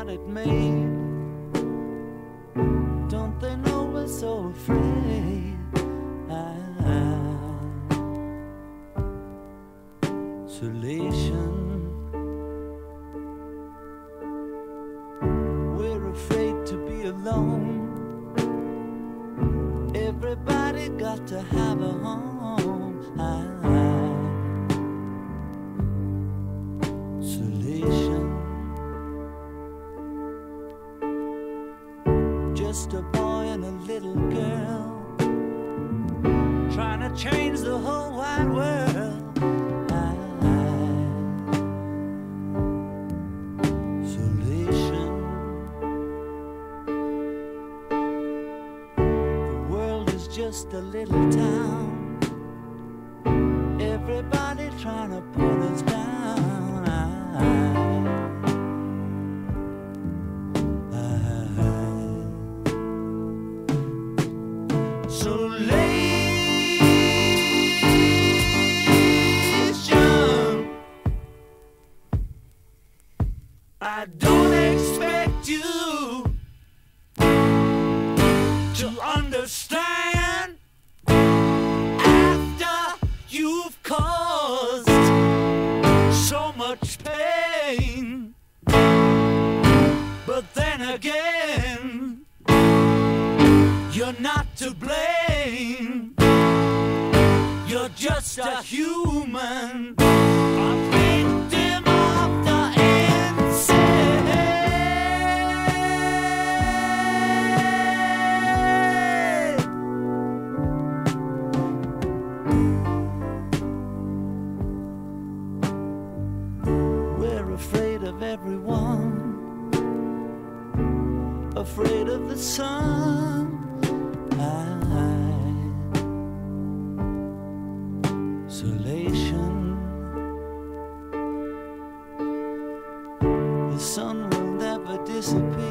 got it made. Don't they know we're so afraid? Isolation. We're afraid to be alone. Everybody got to have Just a boy and a little girl trying to change the whole wide world. Isolation. The world is just a little town. Everybody trying to put us down. I don't expect you to understand after you've caused so much pain. But then you're not to blame. You're just a human. Everyone, afraid of the sun. disappear.